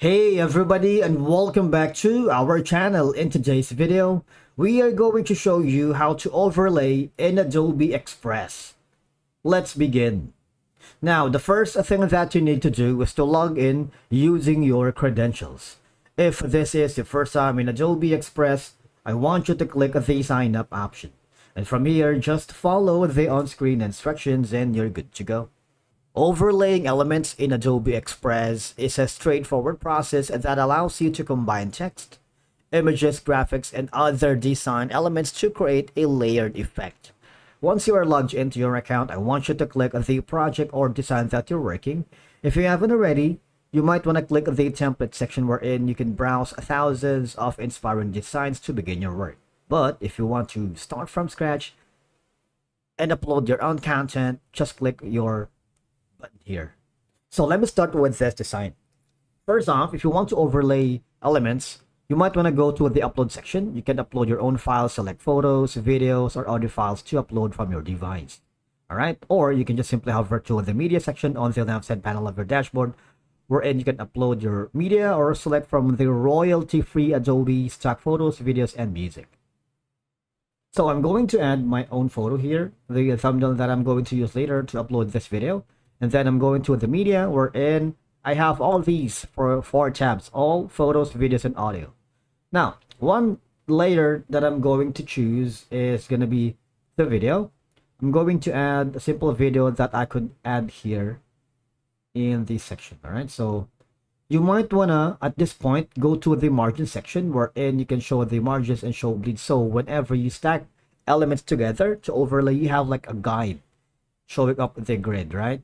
Hey everybody and welcome back to our channel. In today's video, we are going to show you how to overlay in Adobe Express. Let's begin. Now, the first thing that you need to do is to log in using your credentials. If this is your first time in Adobe Express, I want you to click the sign up option. And from here, just follow the on-screen instructions and you're good to go. Overlaying elements in Adobe Express is a straightforward process that allows you to combine text, images, graphics, and other design elements to create a layered effect. Once you are logged into your account, I want you to click the project or design that you're working. If you haven't already, you might want to click the template section wherein you can browse thousands of inspiring designs to begin your work. But if you want to start from scratch and upload your own content, just click your button here. So let me start with this design. First off, if you want to overlay elements, you might want to go to the upload section. You can upload your own files, select photos, videos, or audio files to upload from your device. All right. Or you can just simply hover to the media section on the left side panel of your dashboard, wherein you can upload your media or select from the royalty-free Adobe stock photos, videos, and music. So I'm going to add my own photo here, the thumbnail that I'm going to use later to upload this video and then I'm going to the media wherein I have all these for four tabs all photos videos and audio. Now one layer that I'm going to choose is going to be the video. I'm going to add a simple video that I could add here in this section all right? So you might wanna at this point go to the margin section wherein you can show the margins and show bleed so whenever you stack elements together to overlay you have like a guide showing up the grid right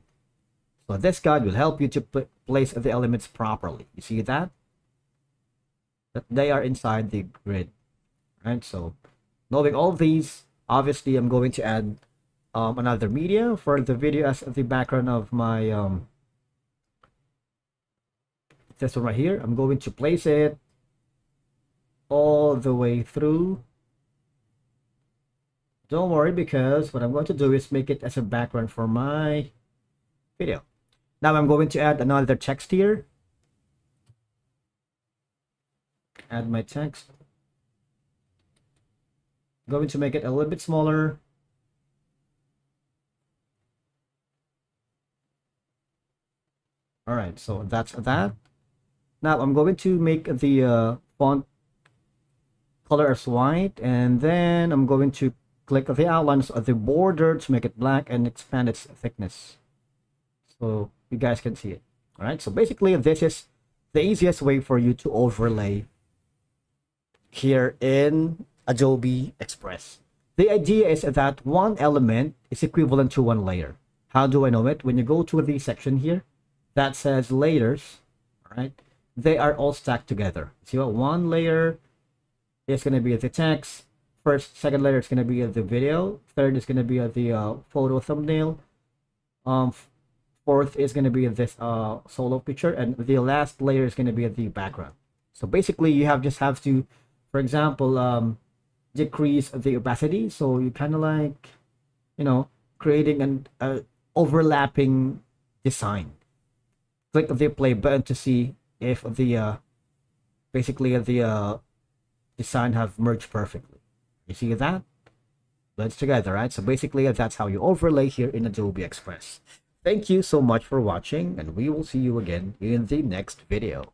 so this guide will help you to place the elements properly. You see that? That they are inside the grid. Right? So knowing all these, obviously I'm going to add um, another media for the video as the background of my um, this one right here. I'm going to place it all the way through. Don't worry because what I'm going to do is make it as a background for my video. Now I'm going to add another text here. Add my text. I'm going to make it a little bit smaller. All right, so that's that. Now I'm going to make the uh, font color as white, and then I'm going to click the outlines of the border to make it black and expand its thickness. So you guys can see it. All right so basically this is the easiest way for you to overlay here in adobe express. The idea is that one element is equivalent to one layer. How do i know it? When you go to the section here that says layers all right they are all stacked together. See what one layer is going to be the text first second layer is going to be the video third is going to be the uh, photo thumbnail um fourth is going to be this uh, solo picture and the last layer is going to be the background. So basically you have just have to for example um, decrease the opacity. So you kind of like you know creating an uh, overlapping design. Click the play button to see if the uh, basically the uh, design have merged perfectly. You see that? Blends together right? So basically that's how you overlay here in adobe express Thank you so much for watching and we will see you again in the next video.